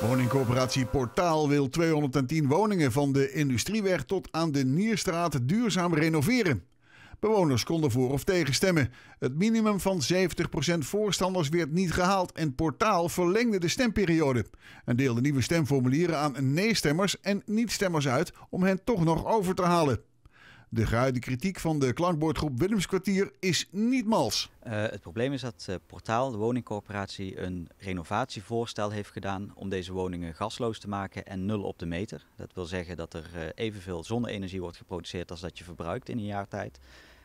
Woningcoöperatie Portaal wil 210 woningen van de Industrieweg tot aan de Nierstraat duurzaam renoveren. Bewoners konden voor of tegen stemmen. Het minimum van 70% voorstanders werd niet gehaald en Portaal verlengde de stemperiode. En deelde nieuwe stemformulieren aan nee-stemmers en niet-stemmers uit om hen toch nog over te halen. De geuite kritiek van de klankbordgroep Willemskwartier is niet mals. Uh, het probleem is dat uh, Portaal, de woningcorporatie, een renovatievoorstel heeft gedaan om deze woningen gasloos te maken en nul op de meter. Dat wil zeggen dat er uh, evenveel zonne-energie wordt geproduceerd als dat je verbruikt in een jaar tijd.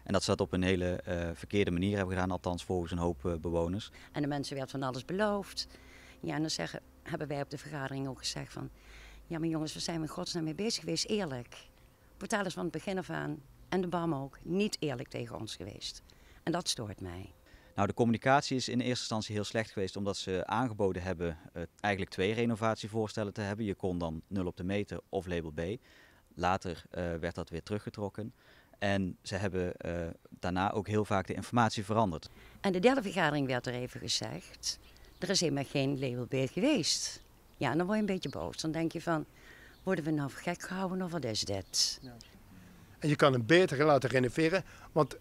En dat ze dat op een hele verkeerde manier hebben gedaan, althans volgens een hoop bewoners. En de mensen werd van alles beloofd. Ja, en dan zeggen, hebben wij op de vergadering ook gezegd van... Ja, maar jongens, we zijn met godsnaam mee bezig geweest, eerlijk. Portaal is van het begin af aan, en de BAM ook, niet eerlijk tegen ons geweest. En dat stoort mij. Nou, de communicatie is in eerste instantie heel slecht geweest omdat ze aangeboden hebben uh, eigenlijk twee renovatievoorstellen te hebben. Je kon dan 0 op de meter of label B. Later uh, werd dat weer teruggetrokken. En ze hebben uh, daarna ook heel vaak de informatie veranderd. En de derde vergadering werd er even gezegd, er is helemaal geen label B geweest. Ja, en dan word je een beetje boos. Dan denk je van, worden we nou gek gehouden of wat is dit? Ja. En je kan hem beter laten renoveren, want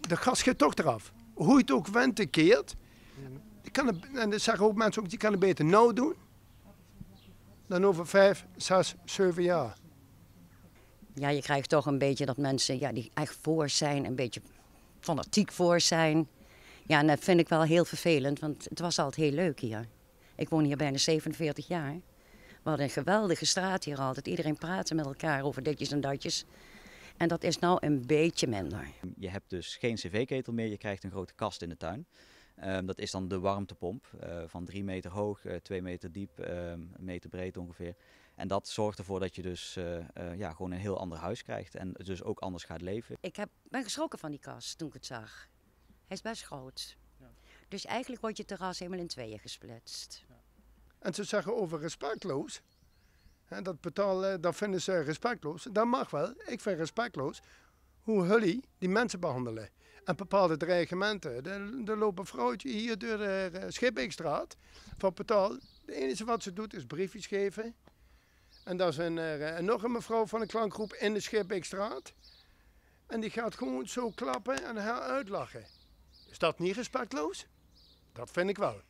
de gas gaat toch eraf. Hoe je het ook went en keert. Die kan het, en dat zeggen ook mensen ook, die kan het beter nou doen dan over vijf, zes, zeven jaar. Ja, je krijgt toch een beetje dat mensen ja, die echt voor zijn, een beetje fanatiek voor zijn. Ja, en dat vind ik wel heel vervelend, want het was altijd heel leuk hier. Ik woon hier bijna 47 jaar. We hadden een geweldige straat hier altijd. Iedereen praatte met elkaar over ditjes en datjes. En dat is nou een beetje minder. Je hebt dus geen cv-ketel meer, je krijgt een grote kast in de tuin. Um, dat is dan de warmtepomp uh, van drie meter hoog, uh, twee meter diep, um, een meter breed ongeveer. En dat zorgt ervoor dat je dus uh, ja, gewoon een heel ander huis krijgt en dus ook anders gaat leven. Ik heb, ben geschrokken van die kast toen ik het zag. Hij is best groot. Ja. Dus eigenlijk wordt je terras helemaal in tweeën gesplitst. Ja. En ze zeggen over respectloos. Dat betalen, dat vinden ze respectloos. Dat mag wel. Ik vind respectloos hoe jullie die mensen behandelen. En bepaalde dreigementen. Er, loopt een vrouwtje hier door de eh, Schipbeekstraat van betaal. Het enige wat ze doet is briefjes geven. En dat is uh, nog een mevrouw van de klankgroep in de Schipbeekstraat. En die gaat gewoon zo klappen en haar uitlachen. Is dat niet respectloos? Dat vind ik wel.